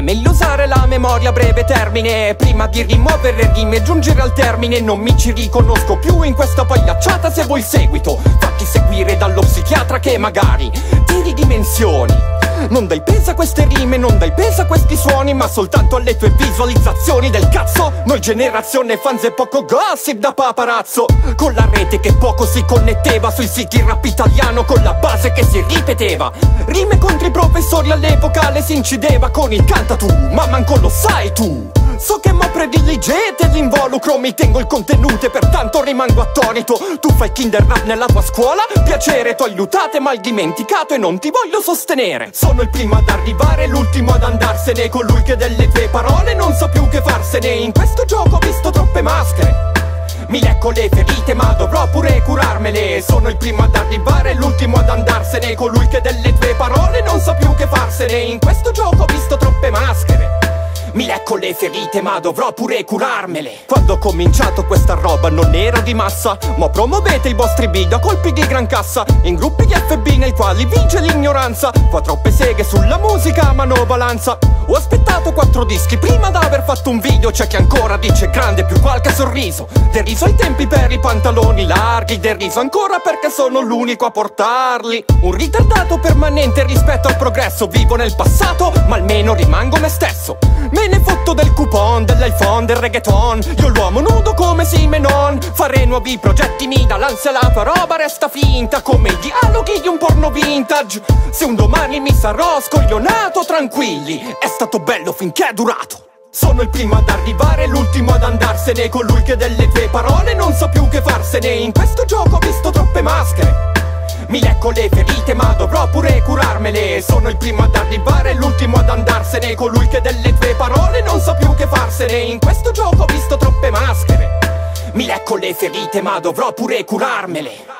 meglio usare la memoria a breve termine. Prima di rimuovere rime e giungere al termine. Non mi ci riconosco più in questa pagliacciata Se vuoi il seguito. Fatti seguire dallo psichiatra che magari ti ridimensioni non dai peso a queste rime, non dai peso a questi suoni Ma soltanto alle tue visualizzazioni del cazzo. Noi generazione fans e poco gossip da paparazzo. Con la rete che poco si connetteva Sui siti rap italiano con la base che si ripeteva. Rime contro i professori all'epoca le si incideva Con il canta tu, ma manco lo sai tu. So che mo prediligete l'involucro Mi tengo il contenuto e pertanto rimango attonito. Tu fai kinder rap nella tua scuola? Piacere, t'ho aiutato e mal dimenticato e non ti voglio sostenere. Sono il primo ad arrivare, l'ultimo ad andarsene Colui che delle tue parole non sa più che farsene. In questo gioco ho visto troppe maschere. Mi lecco le ferite ma dovrò pure curarmele. Sono il primo ad arrivare, l'ultimo ad andarsene Colui che delle tue parole non sa più che farsene. In questo gioco mi lecco le ferite ma dovrò pure curarmele. Quando ho cominciato questa roba non era di massa. Ma promuovete i vostri video a colpi di gran cassa. In gruppi di FB nei quali vige l'ignoranza. Fa troppe seghe sulla musica ma no balanza. Ho aspettato quattro dischi prima d'aver fatto un video. C'è chi ancora dice grande più qualche sorriso. Deriso ai tempi per i pantaloni larghi. Deriso ancora perché sono l'unico a portarli. Un ritardato permanente rispetto al progresso. Vivo nel passato ma almeno rimango me stesso dell'iPhone, del reggaeton. Io l'uomo nudo come Simenon. Fare nuovi progetti mi dà l'ansia la tua roba resta finta. Come i dialoghi di un porno vintage. Se un domani mi sarò scoglionato tranquilli. È stato bello finché è durato. Sono il primo ad arrivare, l'ultimo ad andarsene. Colui che delle tue parole non sa più che farsene. In questo gioco ho visto troppe maschere mi lecco le ferite ma dovrò pure curarmele. Sono il primo ad arrivare, l'ultimo ad andarsene. Colui che delle tue parole non sa più farsene In questo gioco ho visto troppe maschere. Mi lecco le ferite ma dovrò pure curarmele